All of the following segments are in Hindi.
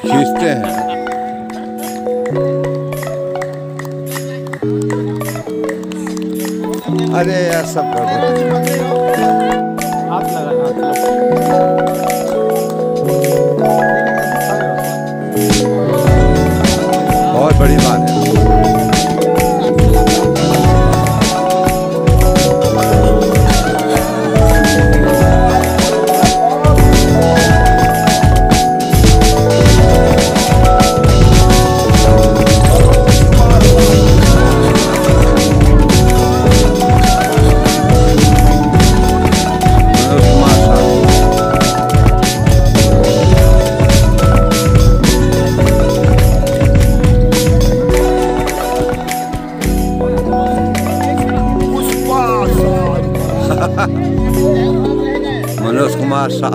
खींचते हैं। अरे यार सब लगा बहुत बड़ी बात है। Maasa.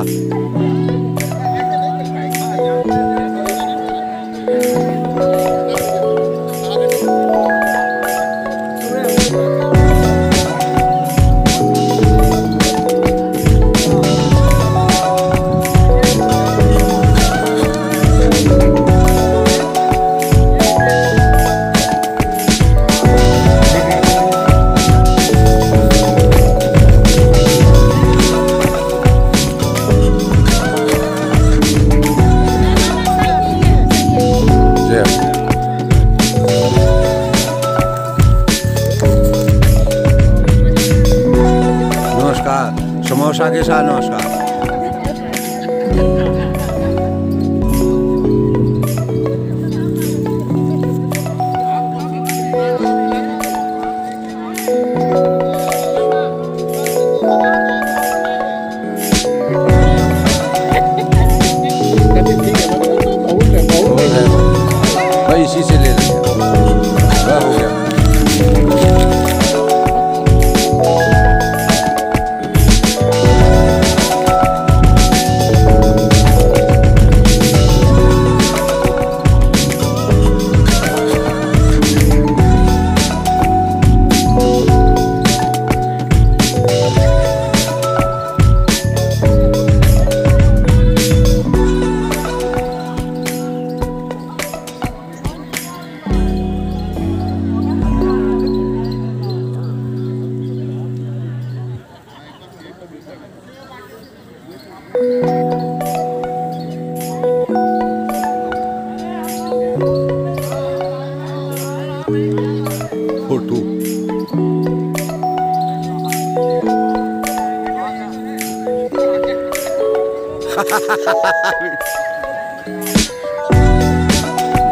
Esa nosa.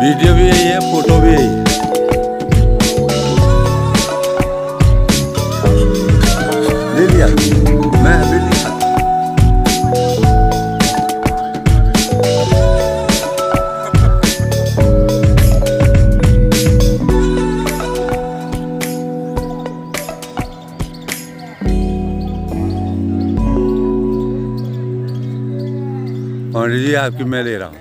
वीडियो भी यही है फ़ोटो भी यही है। जी आपकी मैं ले रहा हूँ।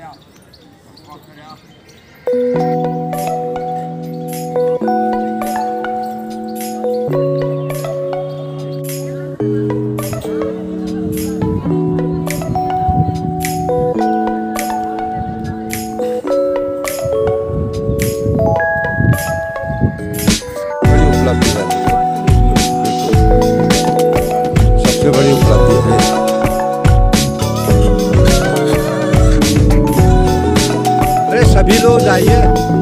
सभी लोग जाइए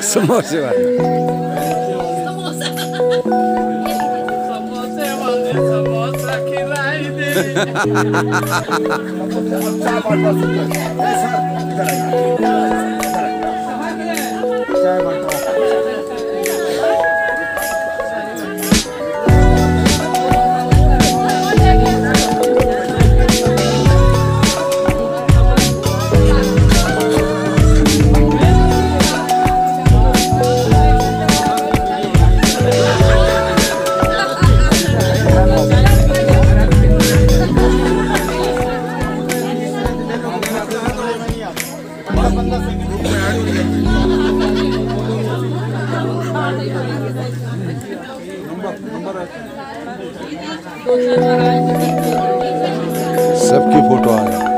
Samosa. Samosa. सबकी फ़ोटो आ गई